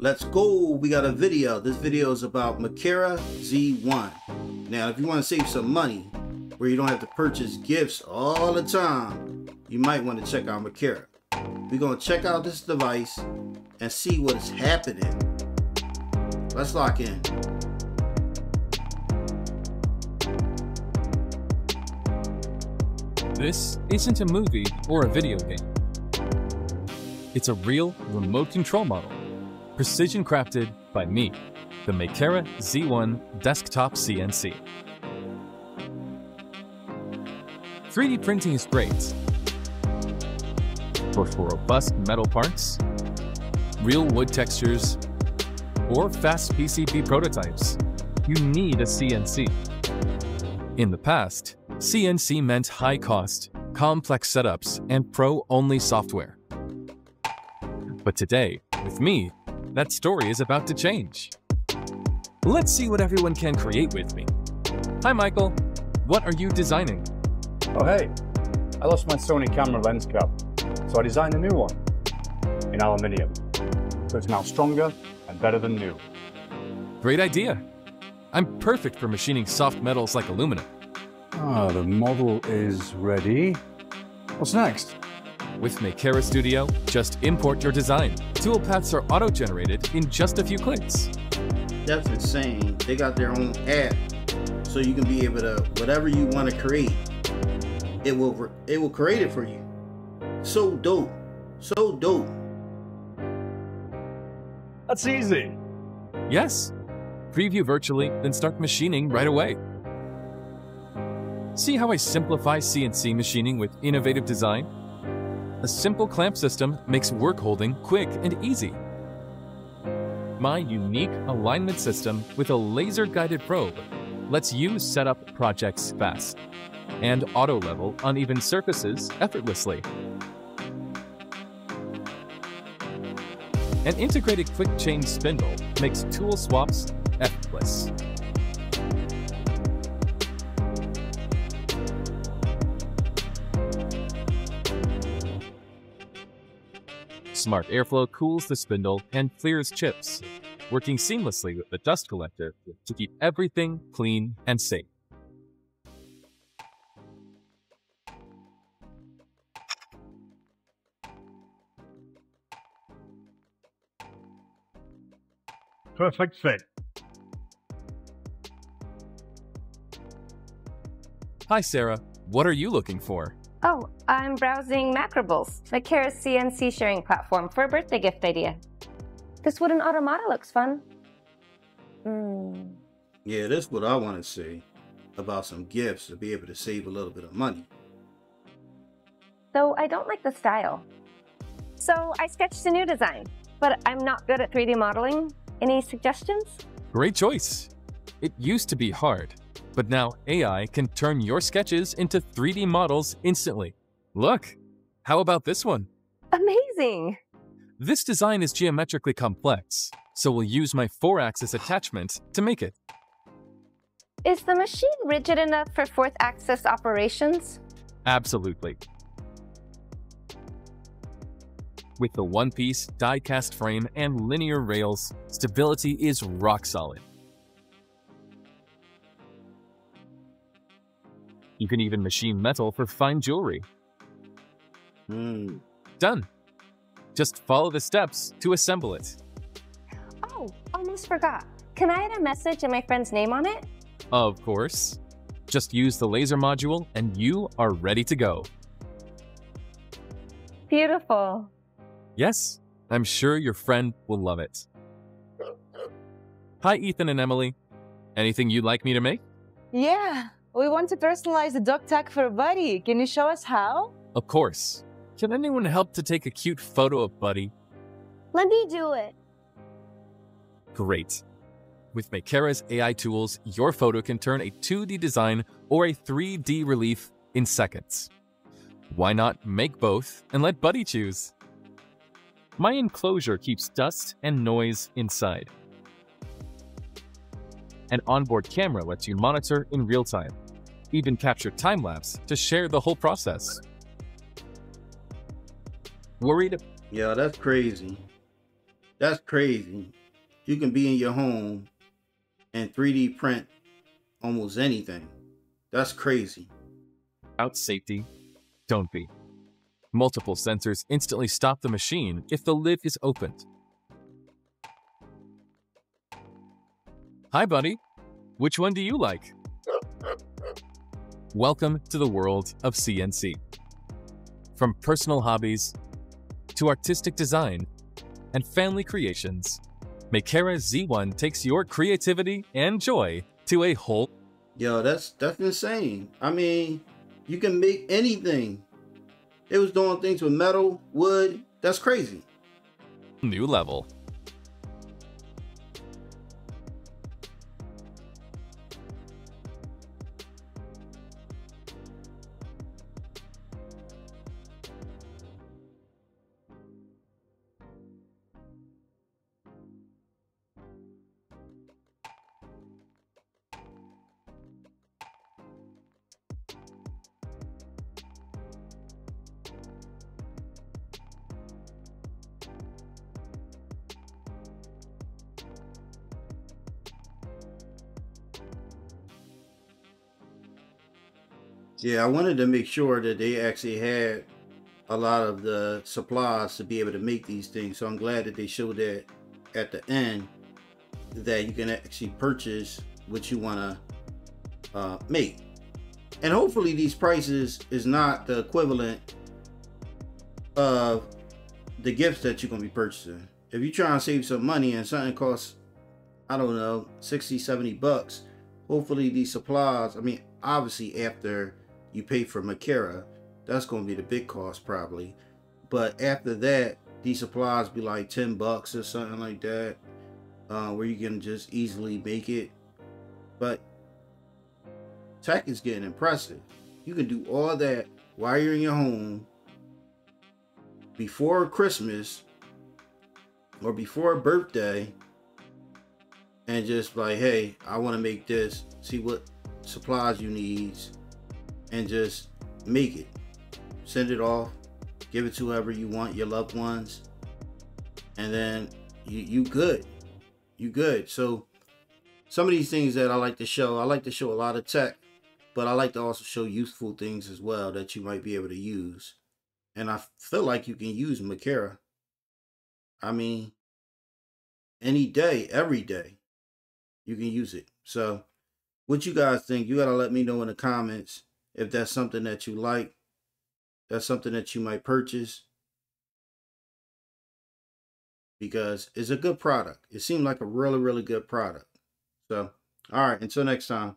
Let's go. We got a video. This video is about Makera Z1. Now, if you want to save some money where you don't have to purchase gifts all the time, you might want to check out Makera. We're going to check out this device and see what is happening. Let's lock in. This isn't a movie or a video game. It's a real remote control model, precision crafted by me, the Makera Z1 Desktop CNC. 3D printing is great, but for robust metal parts, real wood textures, or fast PCB prototypes, you need a CNC. In the past, CNC meant high cost, complex setups, and pro-only software. But today, with me, that story is about to change. Let's see what everyone can create with me. Hi Michael, what are you designing? Oh hey, I lost my Sony camera lens cap, so I designed a new one in aluminium. So it's now stronger and better than new. Great idea. I'm perfect for machining soft metals like aluminum. Ah, the model is ready. What's next? With Makera Studio, just import your design. Toolpaths are auto-generated in just a few clicks. That's insane. They got their own app, so you can be able to whatever you want to create. It will it will create it for you. So dope, so dope. That's easy. Yes. Preview virtually, then start machining right away. See how I simplify CNC machining with innovative design? A simple clamp system makes work holding quick and easy. My unique alignment system with a laser-guided probe lets you set up projects fast and auto-level uneven surfaces effortlessly. An integrated quick change spindle makes tool swaps effortless. Smart airflow cools the spindle and clears chips, working seamlessly with the dust collector to keep everything clean and safe. Perfect fit. Hi Sarah, what are you looking for? Oh, I'm browsing Macrobles, Makera's CNC sharing platform for a birthday gift idea. This wooden automata looks fun. Hmm. Yeah, that's what I want to see about some gifts to be able to save a little bit of money. Though I don't like the style. So I sketched a new design, but I'm not good at 3D modeling. Any suggestions? Great choice. It used to be hard, but now AI can turn your sketches into 3D models instantly. Look, how about this one? Amazing! This design is geometrically complex, so we'll use my 4-axis attachment to make it. Is the machine rigid enough for fourth axis operations? Absolutely. With the one-piece die-cast frame and linear rails, stability is rock solid. You can even machine metal for fine jewelry. Hmm. Done. Just follow the steps to assemble it. Oh, almost forgot. Can I add a message and my friend's name on it? Of course. Just use the laser module and you are ready to go. Beautiful. Yes, I'm sure your friend will love it. Hi, Ethan and Emily. Anything you'd like me to make? Yeah, we want to personalize the dog tag for Buddy. Can you show us how? Of course. Can anyone help to take a cute photo of Buddy? Let me do it. Great. With Makera's AI tools, your photo can turn a 2D design or a 3D relief in seconds. Why not make both and let Buddy choose? My enclosure keeps dust and noise inside. An onboard camera lets you monitor in real time, even capture time-lapse to share the whole process. Worried? Yeah, that's crazy. That's crazy. You can be in your home and 3D print almost anything. That's crazy. Out safety? Don't be. Multiple sensors instantly stop the machine if the lid is opened. Hi, buddy. Which one do you like? Welcome to the world of CNC. From personal hobbies to artistic design and family creations, Makera Z1 takes your creativity and joy to a whole Yo, that's that's insane. I mean, you can make anything. It was doing things with metal, wood. That's crazy. new level. Yeah, I wanted to make sure that they actually had a lot of the supplies to be able to make these things. So I'm glad that they showed that at the end that you can actually purchase what you want to uh, make. And hopefully these prices is not the equivalent of the gifts that you're going to be purchasing. If you're trying to save some money and something costs, I don't know, 60, 70 bucks, hopefully these supplies, I mean, obviously after you pay for Makera, that's going to be the big cost probably. But after that, these supplies be like 10 bucks or something like that, uh, where you can just easily make it. But tech is getting impressive. You can do all that while you're in your home before Christmas or before a birthday and just like, hey, I want to make this. See what supplies you need and just make it. Send it off. Give it to whoever you want, your loved ones. And then you, you good. You good. So some of these things that I like to show, I like to show a lot of tech, but I like to also show useful things as well that you might be able to use. And I feel like you can use Makera. I mean, any day, every day, you can use it. So what you guys think, you got to let me know in the comments if that's something that you like, that's something that you might purchase because it's a good product. It seemed like a really, really good product. So, all right, until next time.